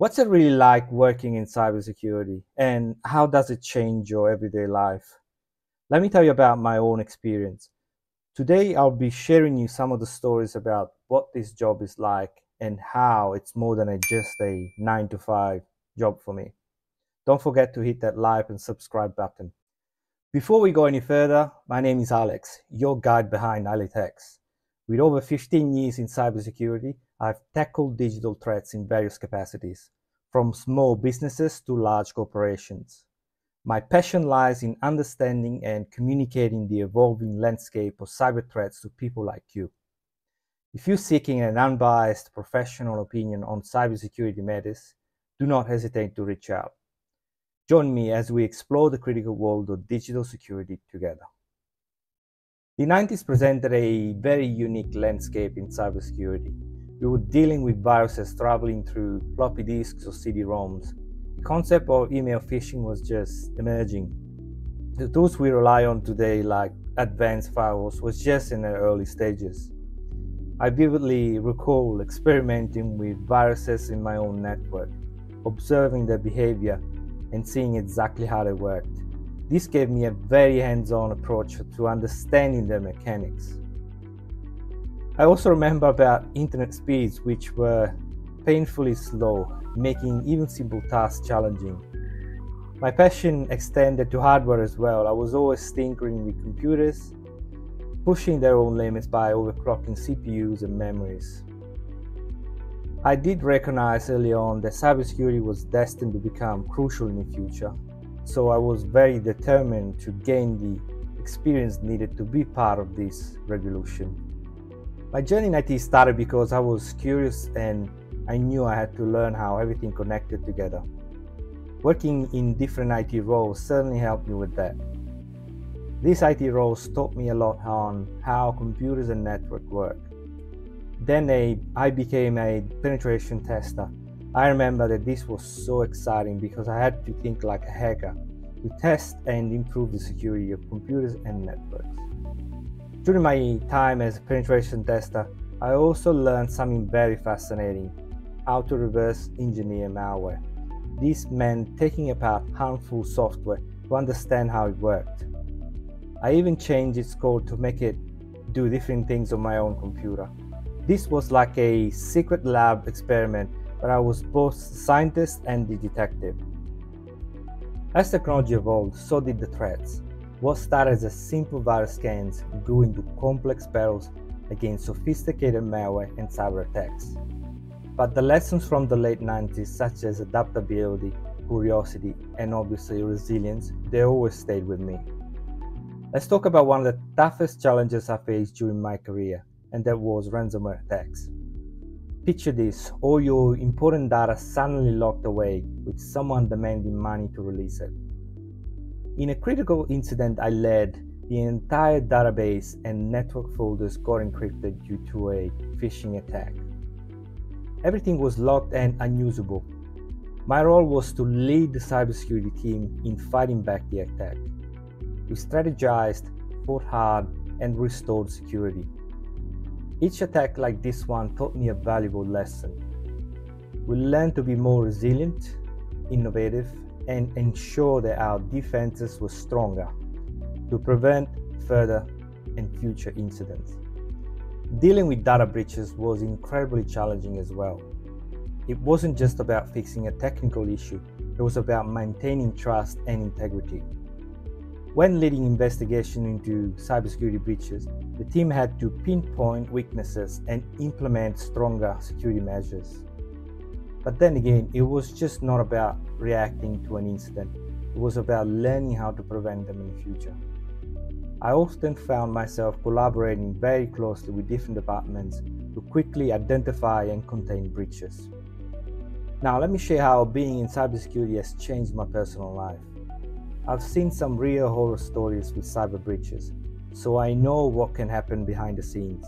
What's it really like working in cybersecurity and how does it change your everyday life? Let me tell you about my own experience. Today, I'll be sharing you some of the stories about what this job is like and how it's more than a, just a nine to five job for me. Don't forget to hit that like and subscribe button. Before we go any further, my name is Alex, your guide behind Aletex. With over 15 years in cybersecurity, I've tackled digital threats in various capacities, from small businesses to large corporations. My passion lies in understanding and communicating the evolving landscape of cyber threats to people like you. If you're seeking an unbiased professional opinion on cybersecurity matters, do not hesitate to reach out. Join me as we explore the critical world of digital security together. The 90s presented a very unique landscape in cybersecurity. We were dealing with viruses traveling through floppy disks or CD-ROMs. The concept of email phishing was just emerging. The tools we rely on today, like advanced firewalls, was just in the early stages. I vividly recall experimenting with viruses in my own network, observing their behavior and seeing exactly how they worked. This gave me a very hands-on approach to understanding their mechanics. I also remember about internet speeds which were painfully slow, making even simple tasks challenging. My passion extended to hardware as well. I was always tinkering with computers, pushing their own limits by overclocking CPUs and memories. I did recognize early on that cybersecurity was destined to become crucial in the future, so I was very determined to gain the experience needed to be part of this revolution. My journey in IT started because I was curious and I knew I had to learn how everything connected together. Working in different IT roles certainly helped me with that. These IT roles taught me a lot on how computers and network work. Then I, I became a penetration tester I remember that this was so exciting because I had to think like a hacker to test and improve the security of computers and networks. During my time as a penetration tester, I also learned something very fascinating how to reverse engineer malware. This meant taking apart harmful software to understand how it worked. I even changed its code to make it do different things on my own computer. This was like a secret lab experiment where I was both scientist and the detective. As technology evolved, so did the threats. What started as simple virus scans grew into complex battles against sophisticated malware and cyber attacks. But the lessons from the late 90s, such as adaptability, curiosity, and obviously resilience, they always stayed with me. Let's talk about one of the toughest challenges I faced during my career, and that was ransomware attacks. Picture this all your important data suddenly locked away with someone demanding money to release it. In a critical incident I led, the entire database and network folders got encrypted due to a phishing attack. Everything was locked and unusable. My role was to lead the cybersecurity team in fighting back the attack. We strategized, fought hard, and restored security. Each attack like this one taught me a valuable lesson. We learned to be more resilient, innovative, and ensure that our defenses were stronger to prevent further and future incidents. Dealing with data breaches was incredibly challenging as well. It wasn't just about fixing a technical issue, it was about maintaining trust and integrity. When leading investigation into cybersecurity breaches, the team had to pinpoint weaknesses and implement stronger security measures. But then again, it was just not about reacting to an incident. It was about learning how to prevent them in the future. I often found myself collaborating very closely with different departments to quickly identify and contain breaches. Now, let me share how being in cybersecurity has changed my personal life. I've seen some real horror stories with cyber breaches, so I know what can happen behind the scenes.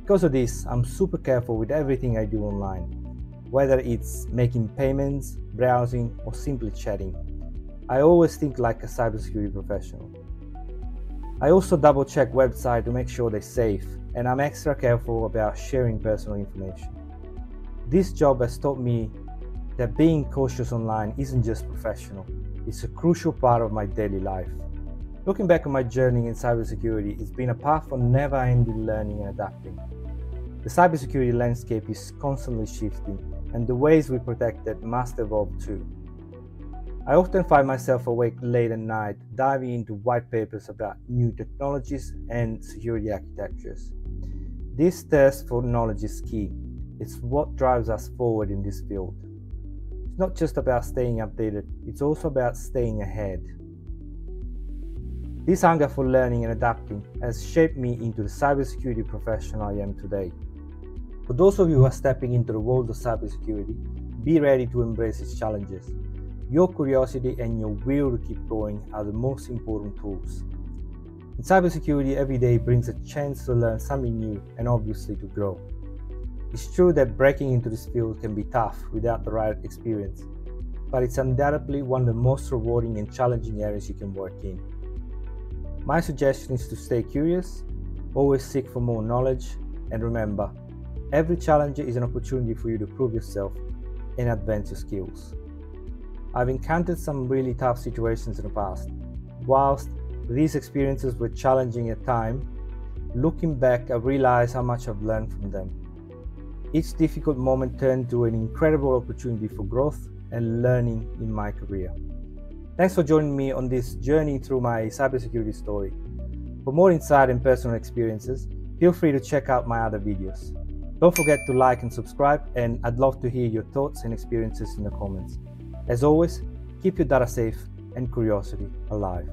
Because of this, I'm super careful with everything I do online, whether it's making payments, browsing, or simply chatting. I always think like a cybersecurity professional. I also double check websites to make sure they're safe, and I'm extra careful about sharing personal information. This job has taught me that being cautious online isn't just professional, it's a crucial part of my daily life. Looking back on my journey in cybersecurity, it's been a path of never ending learning and adapting. The cybersecurity landscape is constantly shifting, and the ways we protect it must evolve too. I often find myself awake late at night diving into white papers about new technologies and security architectures. This thirst for knowledge is key. It's what drives us forward in this field. It's not just about staying updated, it's also about staying ahead. This hunger for learning and adapting has shaped me into the cybersecurity professional I am today. For those of you who are stepping into the world of cybersecurity, be ready to embrace its challenges. Your curiosity and your will to keep going are the most important tools. In cybersecurity, every day brings a chance to learn something new and obviously to grow. It's true that breaking into this field can be tough without the right experience, but it's undoubtedly one of the most rewarding and challenging areas you can work in. My suggestion is to stay curious, always seek for more knowledge, and remember, every challenge is an opportunity for you to prove yourself and advance your skills. I've encountered some really tough situations in the past. Whilst these experiences were challenging at times, looking back, I realize how much I've learned from them. Each difficult moment turned to an incredible opportunity for growth and learning in my career. Thanks for joining me on this journey through my cybersecurity story. For more insight and personal experiences, feel free to check out my other videos. Don't forget to like and subscribe, and I'd love to hear your thoughts and experiences in the comments. As always, keep your data safe and curiosity alive.